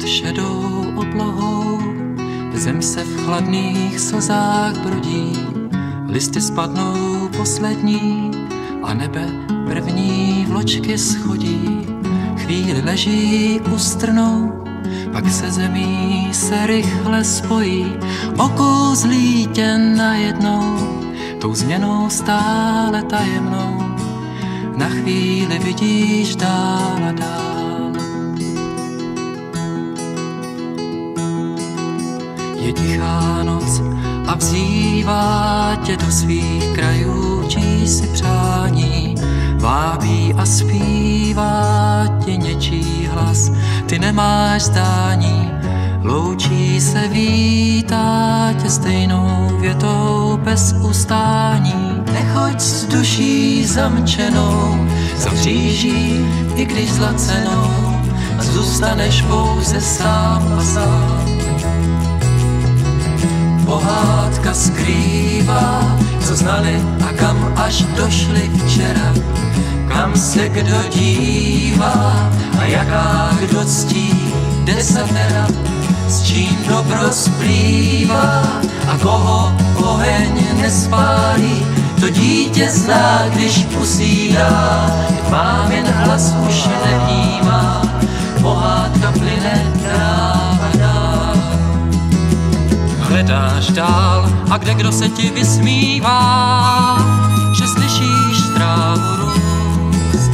pod šedou oblohou. Zem se v chladných slzách brodí, listy spadnou poslední a nebe první vločky schodí. Chvíli leží ustrnou, pak se zemí se rychle spojí, okouzlí tě najednou, tou změnou stále tajemnou. Na chvíli vidíš dál a dál. Je tichá noc a vzývá tě do svých krajů, čí si přání, vábí a zpívá ti něčí hlas, ty nemáš zdání, loučí se vítá tě stejnou větou bez ustání. Nechoď s duší zamčenou, za mříží, i když zlacenou, zůstaneš pouze sám a sám. Skrývá, co znali a kam až došli včera, kam se kdo dívá a jaká kdo ctí desatera, s čím dobro splývá a koho oheň nespálí, to dítě zná, když usíná, mám jen hlas už Hledáš dál a kde kdo se ti vysmívá, že slyšíš trávu růst.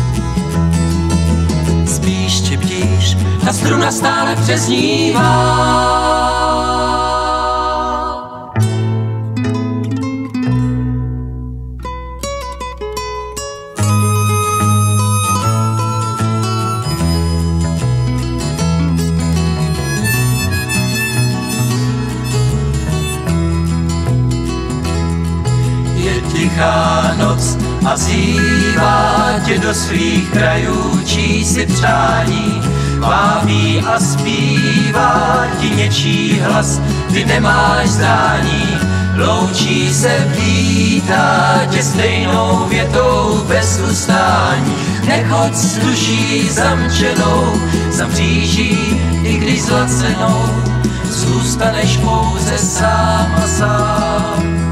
Spíš či bdíš, ta struna stále přeznívá. Tichá noc a zývá tě do svých krajů, čí si přání, vábí a zpívá ti něčí hlas, ty nemáš zdání, loučí se vítá tě stejnou větou bez ustání. Nechoď s duší zamčenou, za mříží, i když zlacenou, zůstaneš pouze sám a sám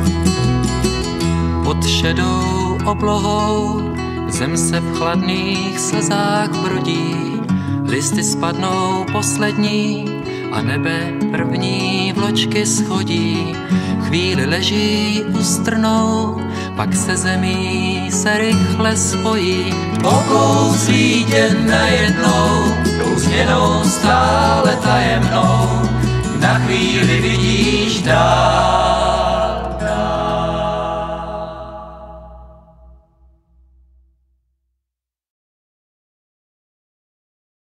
šedou oblohou, zem se v chladných slzách brodí, listy spadnou poslední a nebe první vločky schodí. Chvíli leží ustrnou, pak se zemí se rychle spojí. Okouzlí tě najednou, tou změnou stále tajemnou, na chvíli vidíš dál.